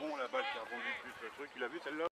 Bon, la balle qui a rendu plus le truc, il a vu celle-là.